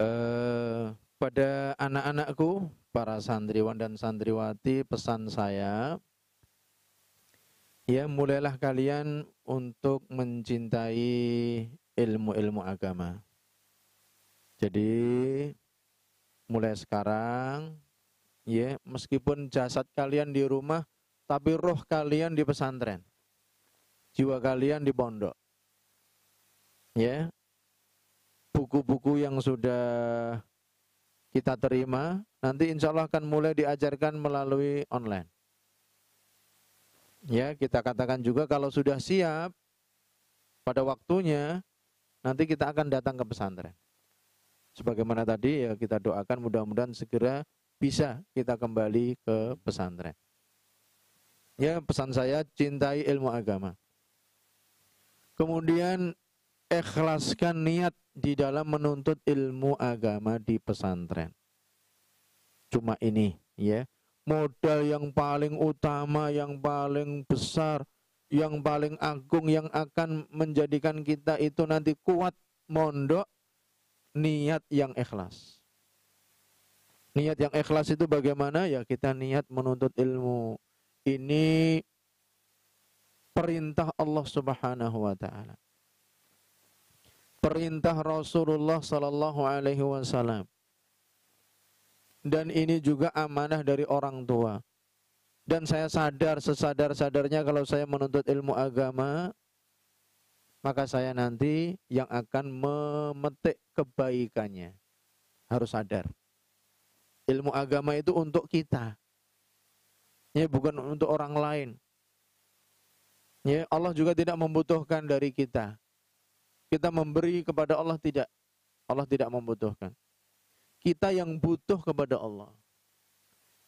eh, pada anak-anakku, para santriwan dan santriwati, pesan saya, ya mulailah kalian untuk mencintai ilmu-ilmu agama. Jadi mulai sekarang, ya meskipun jasad kalian di rumah, tapi roh kalian di pesantren, jiwa kalian di pondok. Ya, buku-buku yang sudah kita terima, nanti insya Allah akan mulai diajarkan melalui online. Ya, kita katakan juga kalau sudah siap pada waktunya, nanti kita akan datang ke pesantren. Sebagaimana tadi ya kita doakan mudah-mudahan segera bisa kita kembali ke pesantren. Ya, pesan saya cintai ilmu agama. Kemudian ikhlaskan niat di dalam menuntut ilmu agama di pesantren. Cuma ini ya, modal yang paling utama, yang paling besar, yang paling agung yang akan menjadikan kita itu nanti kuat mondok niat yang ikhlas. Niat yang ikhlas itu bagaimana? Ya kita niat menuntut ilmu. Ini perintah Allah Subhanahu wa taala perintah Rasulullah sallallahu alaihi wasallam. Dan ini juga amanah dari orang tua. Dan saya sadar sesadar-sadarnya kalau saya menuntut ilmu agama, maka saya nanti yang akan memetik kebaikannya. Harus sadar. Ilmu agama itu untuk kita. Ya, bukan untuk orang lain. Ya, Allah juga tidak membutuhkan dari kita. Kita memberi kepada Allah tidak. Allah tidak membutuhkan. Kita yang butuh kepada Allah.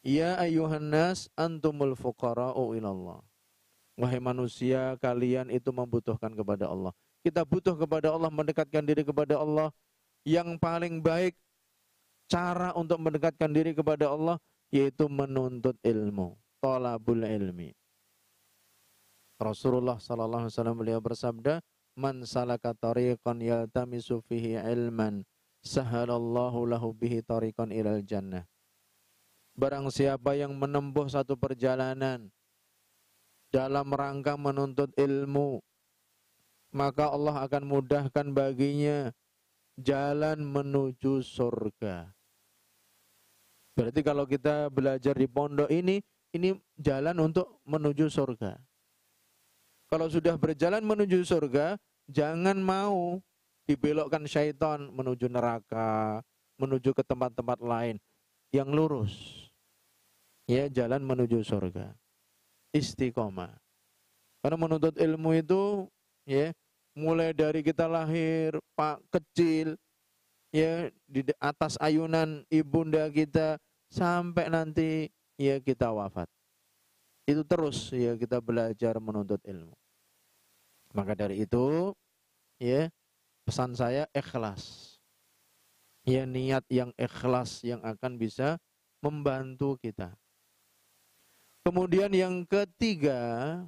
Ya ayuhan nas antumul fuqara'u ilallah. Wahai manusia, kalian itu membutuhkan kepada Allah. Kita butuh kepada Allah, mendekatkan diri kepada Allah. Yang paling baik cara untuk mendekatkan diri kepada Allah yaitu menuntut ilmu, talabul ilmi. Rasulullah sallallahu alaihi wasallam beliau bersabda, man salaka tariqan yaltamisu fihi ilman sahalallahu lahu bihi tariqan ilal jannah. Barang siapa yang menempuh satu perjalanan dalam rangka menuntut ilmu maka Allah akan mudahkan baginya jalan menuju surga. Berarti kalau kita belajar di pondok ini ini jalan untuk menuju surga kalau sudah berjalan menuju surga, jangan mau dibelokkan syaitan menuju neraka, menuju ke tempat-tempat lain yang lurus. Ya, jalan menuju surga. Istiqomah. Karena menuntut ilmu itu ya, mulai dari kita lahir, Pak kecil ya di atas ayunan ibunda kita sampai nanti ya kita wafat. Itu terus ya kita belajar menuntut ilmu. Maka dari itu, ya, pesan saya ikhlas. Ya, niat yang ikhlas yang akan bisa membantu kita. Kemudian yang ketiga,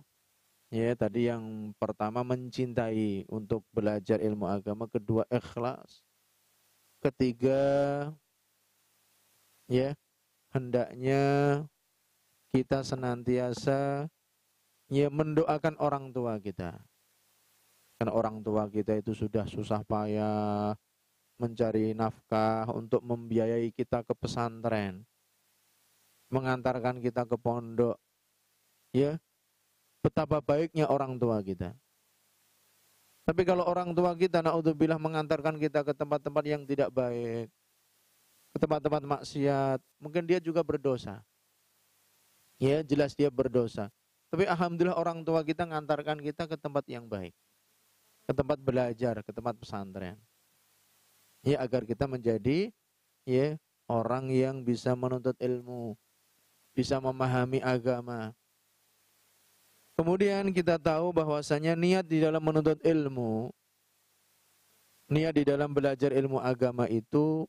ya tadi yang pertama mencintai untuk belajar ilmu agama, kedua ikhlas. Ketiga, ya hendaknya kita senantiasa ya mendoakan orang tua kita. Karena orang tua kita itu sudah susah payah mencari nafkah untuk membiayai kita ke pesantren. Mengantarkan kita ke pondok. Ya. Betapa baiknya orang tua kita. Tapi kalau orang tua kita naudzubillah mengantarkan kita ke tempat-tempat yang tidak baik, ke tempat-tempat maksiat, mungkin dia juga berdosa. Ya, jelas dia berdosa. Tapi alhamdulillah orang tua kita mengantarkan kita ke tempat yang baik ke tempat belajar, ke tempat pesantren. Ya agar kita menjadi ya orang yang bisa menuntut ilmu, bisa memahami agama. Kemudian kita tahu bahwasanya niat di dalam menuntut ilmu, niat di dalam belajar ilmu agama itu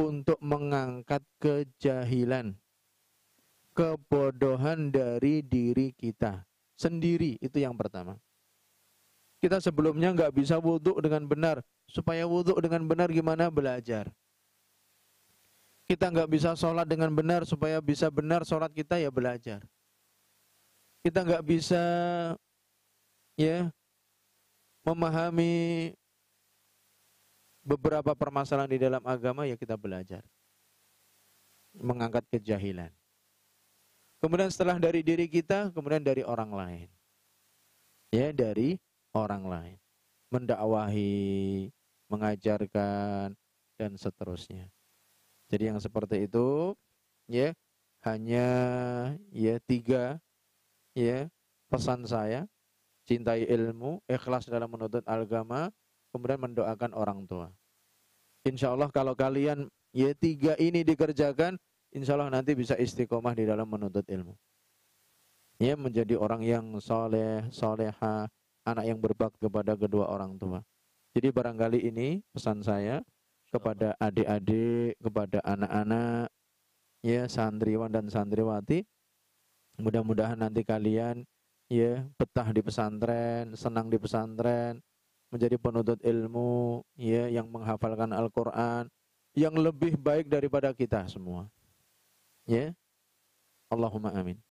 untuk mengangkat kejahilan, kebodohan dari diri kita sendiri itu yang pertama. Kita sebelumnya nggak bisa wudhu dengan benar. Supaya wudhu dengan benar gimana? Belajar. Kita nggak bisa sholat dengan benar. Supaya bisa benar sholat kita ya belajar. Kita nggak bisa ya memahami beberapa permasalahan di dalam agama ya kita belajar. Mengangkat kejahilan. Kemudian setelah dari diri kita, kemudian dari orang lain. Ya, dari orang lain. Mendakwahi, mengajarkan dan seterusnya. Jadi yang seperti itu ya hanya ya tiga ya pesan saya cintai ilmu, ikhlas dalam menuntut agama, kemudian mendoakan orang tua. Insya Allah kalau kalian ya tiga ini dikerjakan, insya Allah nanti bisa istiqomah di dalam menuntut ilmu. Ya menjadi orang yang soleh, soleha, anak yang berbakti kepada kedua orang tua. Jadi barangkali ini pesan saya kepada adik-adik, kepada anak-anak, ya santriwan dan santriwati. Mudah-mudahan nanti kalian ya betah di pesantren, senang di pesantren, menjadi penuntut ilmu, ya yang menghafalkan Al-Qur'an yang lebih baik daripada kita semua. Ya. Allahumma amin.